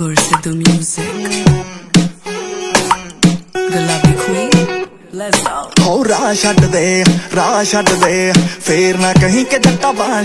Gorse do music Gulabi queen Let's go ਹੋ ਰਾਹ ਛੱਡ ਦੇ ਰਾਹ ਛੱਡ ਦੇ ਫੇਰ ਨਾ ਕਹੀਂ ਕਿ ਜੱਟਾ ਬਾਹ